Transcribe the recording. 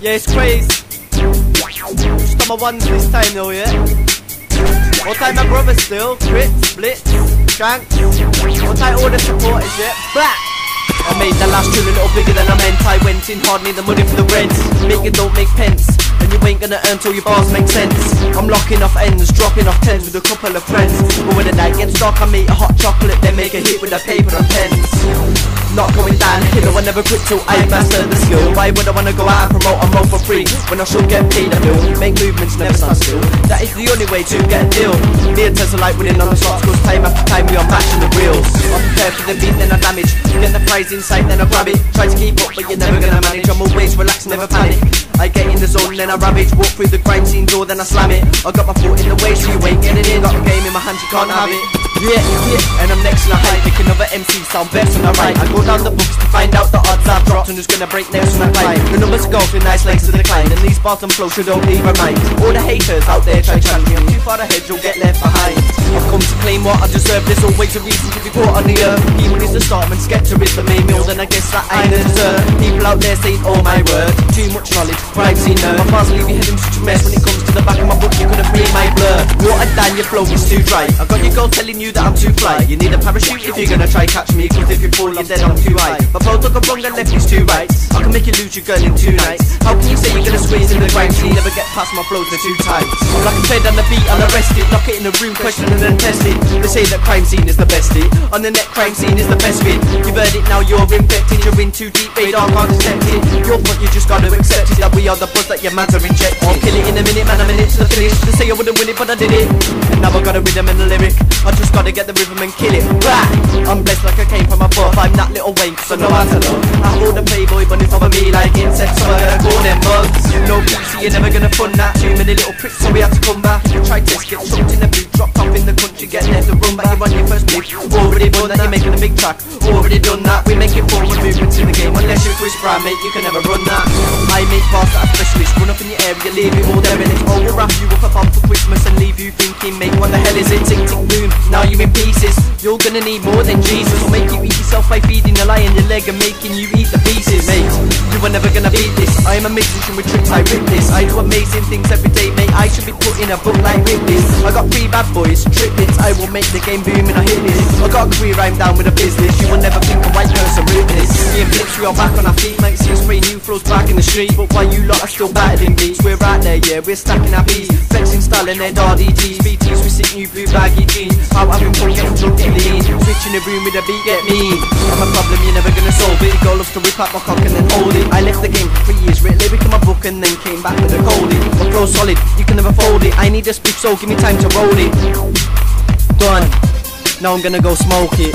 Yeah, it's crazy. Just on my ones this time though, yeah? All time my brother still, crit, blitz, shank. All time all the supporters, yeah? Back! I made the last tune a little bigger than I meant I went in hard, need the money for the rent it don't make pence And you ain't gonna earn till your bars make sense I'm locking off ends, dropping off tens with a couple of friends But when the night gets dark I make a hot chocolate Then make a hit with a paper never quit till I master the skill. Why would I wanna go out and promote a mo for free When I should get paid a bill? Make movements, never stand still. That is the only way to get a deal. Me and Tesla like winning on the slots Cause time after time we are matching the wheels I'm prepared for the beat then I damage. Get the prize inside then I grab it. Try to keep up but you're never gonna manage. I'm always relaxed, never panic. I get in the zone then I ravage. Walk through the grind scene door then I slam it. I got my foot in the way so you ain't getting in Got a game in my hands you can't have it. Yeah, yeah, and I'm next in the hype Pick another MC sound best on the right I go down the books to find out the odds I've dropped And who's gonna break next when I climb The numbers go through nice legs to decline And these and flows you don't even mind All the haters out there try to challenge me Too far ahead you'll get left behind. I've come to claim what I deserve. There's always a reason to be brought on the earth. Evil is the start and Skepta is the main meal Then I guess that I deserve. People out there saying all my word Too much knowledge, seen nerd My bars leave your head such a mess. When it comes to the back of my book you couldn't read my down your flow is too dry. I got your girl telling you that I'm too fly. You need a parachute if you're gonna try catch me Cause if you fall you're dead, I'm too high. My flow took a wrong and left is too right. I can make you lose your girl in two nights. How can you say you're gonna squeeze in the grind? She never get past my flows, they're too tight. Like a tread on the beat, I'm arrested. Lock it in the room, questioning and tested They say that crime scene is the best hit On the net, crime scene is the best bit. You've heard it now, you're infected. You're in too deep, radar can't detect it. Your fault, you just gotta accept it That we are the buzz that your mans are rejected I'll kill it in a minute, man, I'm in it to the finish. They say I wouldn't win it, but I did it now I got a rhythm and a lyric I just gotta get the rhythm and kill it. Blah! I'm blessed like I came from above. I'm that Lil Wayne, cause I know how to love. I hold a playboy bunnies over me like insects, so I gotta call them bugs. No PC, you're never gonna fund that. Too many little pricks, so we have to come back. You try to get chucked in the boot, dropped off in the country, get left to run back. You're on your first move. Already done that, you're making a big track. Already done that, we make it forward movements in the game. Unless you're Chris Brown, mate, you can never run that. I make bars that are specialists, run up in your area, leave you all there in it. Oh, you're in pieces. You're gonna need more than Jesus. I'll make you eat yourself by feeding the lion your leg and making you eat the pieces. Mate, you are never gonna beat this. I am a magician with tricks, I rip this. I do amazing things every day, mate. I should be put in a book like rip this I got three bad boys, triplets. I will make the game boom and I hit this. I got a career, I'm down with a business. You will never think a white person rip we are back on our feet Mate, see us spray new flows back in the street But while you lot are still battling beats. We're right there, yeah, we're stacking our beats. Flexing style and their RDGs BTs, we sit new blue baggy jeans. How having fun, getting drunk, get lean? Switching the room with a beat, get me I'm a problem, you're never gonna solve it. Girl loves to whip out my cock and then hold it. I left the game for three years, writ lyric in my book And then came back with a goldie My flow solid, you can never fold it. I need a spliff, so give me time to roll it. Done. Now I'm gonna go smoke it